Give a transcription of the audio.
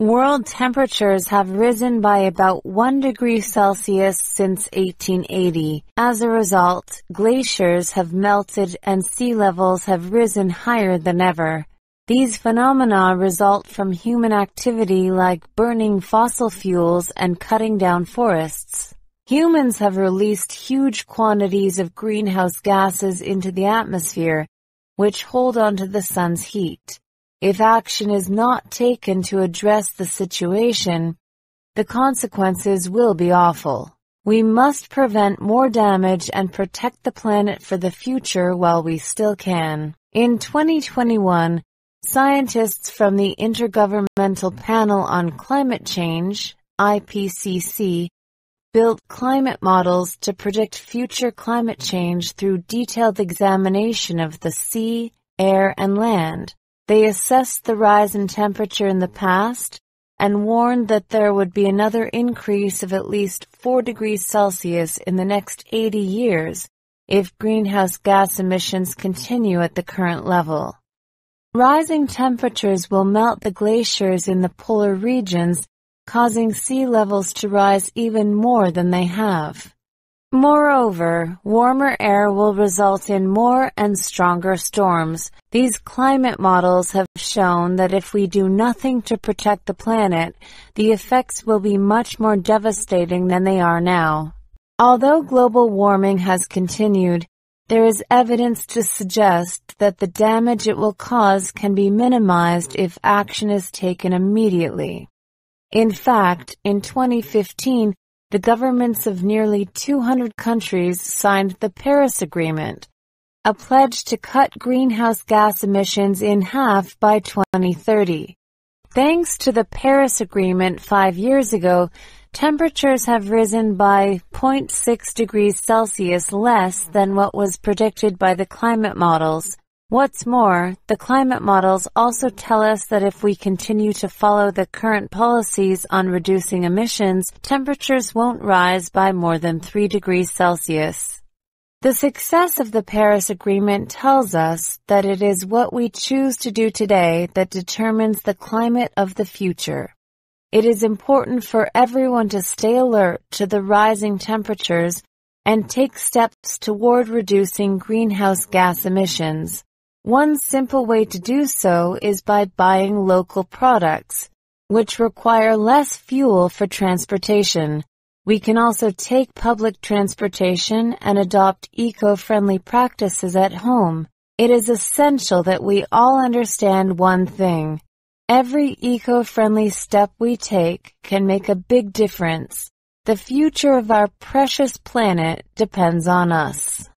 World temperatures have risen by about 1 degree Celsius since 1880. As a result, glaciers have melted and sea levels have risen higher than ever. These phenomena result from human activity like burning fossil fuels and cutting down forests. Humans have released huge quantities of greenhouse gases into the atmosphere, which hold onto the sun's heat. If action is not taken to address the situation, the consequences will be awful. We must prevent more damage and protect the planet for the future while we still can. In 2021, scientists from the Intergovernmental Panel on Climate Change, IPCC, built climate models to predict future climate change through detailed examination of the sea, air, and land. They assessed the rise in temperature in the past and warned that there would be another increase of at least 4 degrees Celsius in the next 80 years if greenhouse gas emissions continue at the current level. Rising temperatures will melt the glaciers in the polar regions, causing sea levels to rise even more than they have. Moreover, warmer air will result in more and stronger storms. These climate models have shown that if we do nothing to protect the planet, the effects will be much more devastating than they are now. Although global warming has continued, there is evidence to suggest that the damage it will cause can be minimized if action is taken immediately. In fact, in 2015, the governments of nearly 200 countries signed the Paris Agreement, a pledge to cut greenhouse gas emissions in half by 2030. Thanks to the Paris Agreement five years ago, temperatures have risen by 0.6 degrees Celsius less than what was predicted by the climate models. What's more, the climate models also tell us that if we continue to follow the current policies on reducing emissions, temperatures won't rise by more than 3 degrees Celsius. The success of the Paris Agreement tells us that it is what we choose to do today that determines the climate of the future. It is important for everyone to stay alert to the rising temperatures and take steps toward reducing greenhouse gas emissions. One simple way to do so is by buying local products, which require less fuel for transportation. We can also take public transportation and adopt eco-friendly practices at home. It is essential that we all understand one thing. Every eco-friendly step we take can make a big difference. The future of our precious planet depends on us.